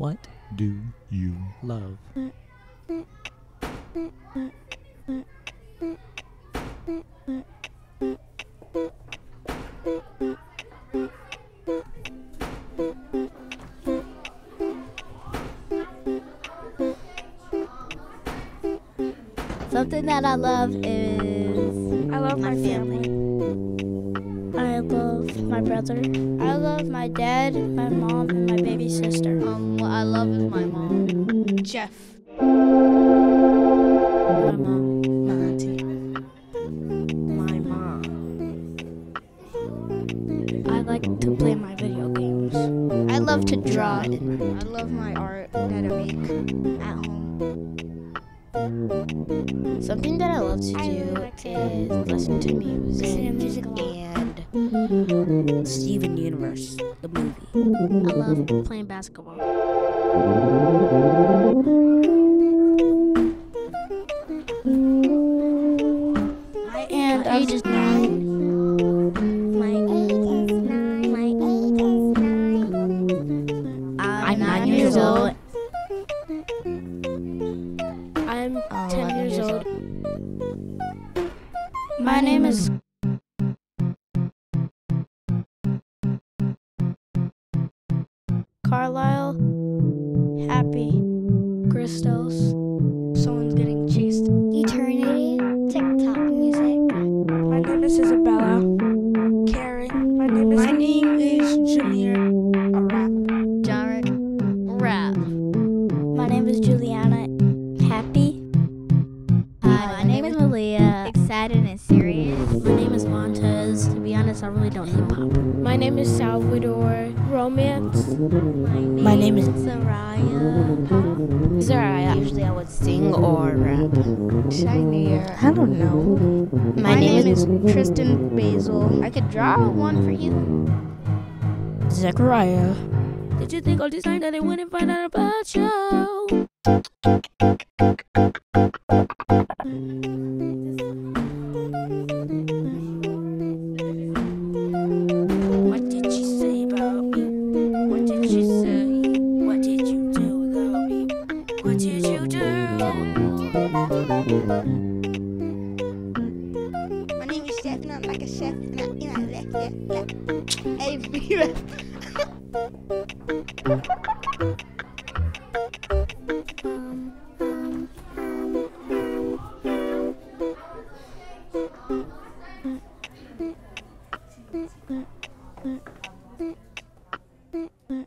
What do you love? Something that I love is I love my my family. My brother. I love my dad, my mom, and my baby sister. Um, what I love is my mom. Jeff. My mom. My auntie. My mom. I like to play my video games. I love to draw. I love my art that I make at home. Something that I love to do is listen to music, listen to music and Steven Universe, the movie. I love playing basketball. My and age is nine. My age is nine. My age is nine. I'm nine years old. I'm Oh, 10 11 years years old. My name is Carlisle. Happy. Christos. Someone's getting chased. Eternity, TikTok music. My name is Isabella. Be I don't hip hop. My name is Salvador. Romance. My name is Zaraya. Zariah. Usually I would sing or rap. Shinier. I don't know. My, name, is Tristan Basil. I could draw one for you. Zachariah. Did you think all this time that they wouldn't find out about you? My name is Chef, not like a chef. Not, you know, left, left, left. Hey, be. Um,